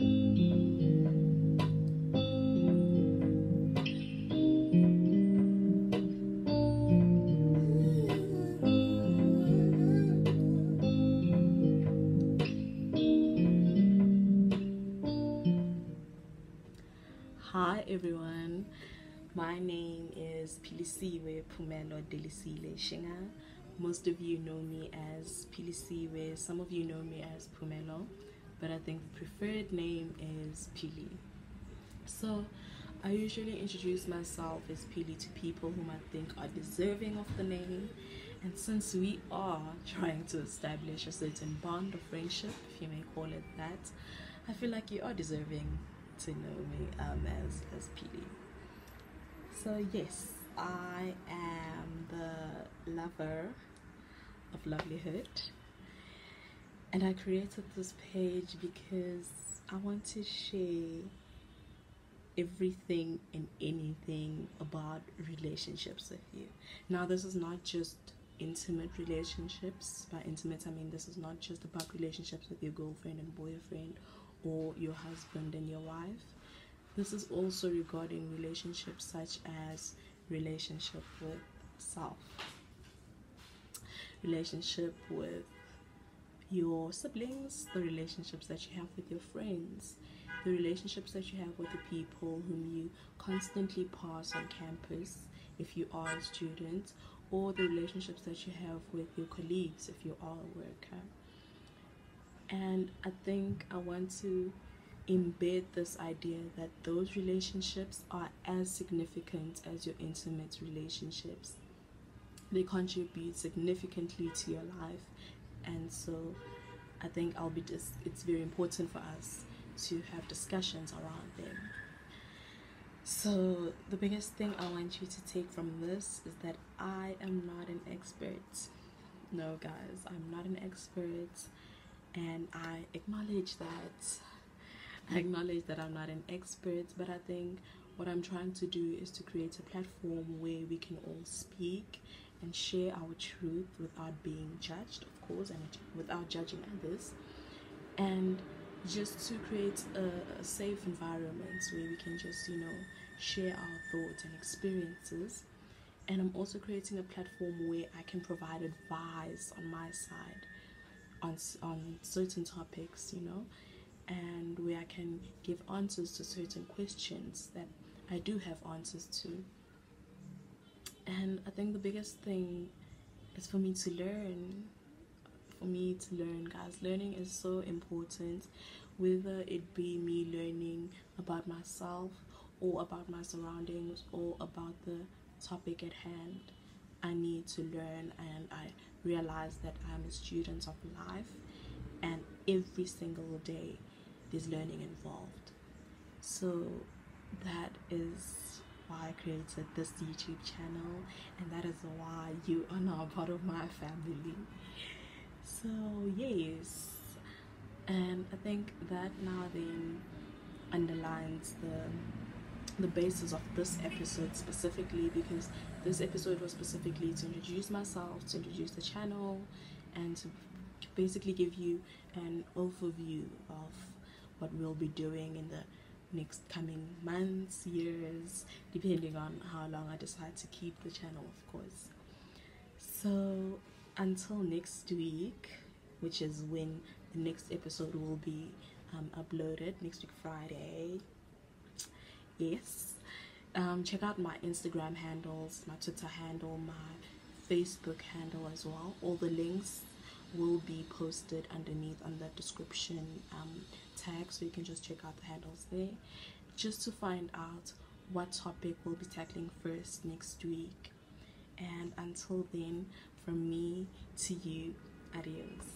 Hi everyone, my name is Philisiwe Phomello Delisile Shinga. Most of you know me as Philisiwe, some of you know me as Phomello, but I think preferred name is Phili. So I usually introduce myself as Phili to people whom I think are deserving of the name. And since we are trying to establish a certain bond of friendship, if you may call it that, I feel like you are deserving to know me um, as, as PD. So, yes, I am the lover of lovelihood, and I created this page because I want to share everything and anything about relationships with you. Now, this is not just intimate relationships. By intimate, I mean this is not just about relationships with your girlfriend and boyfriend or your husband and your wife. This is also regarding relationships such as relationship with self, relationship with your siblings, the relationships that you have with your friends, the relationships that you have with the people whom you constantly pass on campus if you are a student, or the relationships that you have with your colleagues if you are a worker and I think I want to embed this idea that those relationships are as significant as your intimate relationships. They contribute significantly to your life, and so I think I'll be just it's very important for us to have discussions around them. So, the biggest thing I want you to take from this is that I am not an expert. No, guys, I'm not an expert and I acknowledge that. I acknowledge that I'm not an expert, but I think what I'm trying to do is to create a platform where we can all speak and share our truth without being judged, of course, and without judging others, and just to create a, a safe environment where we can just, you know, share our thoughts and experiences. And I'm also creating a platform where I can provide advice on my side on on certain topics, you know, and where I can give answers to certain questions that I do have answers to. And I think the biggest thing is for me to learn. For me to learn, guys. Learning is so important, whether it be me learning about myself or about my surroundings or about the topic at hand. I need to learn and I realize that I'm a student of life and every single day there's learning involved. So that is why I created this YouTube channel and that is why you are now part of my family. So yes, and I think that now then underlines the the basis of this episode specifically because this episode was specifically to introduce myself, to introduce the channel, and to basically give you an overview of what we'll be doing in the next coming months, years, depending on how long I decide to keep the channel, of course. So, until next week, which is when the next episode will be um, uploaded, next week, Friday yes um, check out my instagram handles my twitter handle my facebook handle as well all the links will be posted underneath on the description um, tag so you can just check out the handles there. Just to find out what topic we'll be tackling first next week. And until then from me to you adios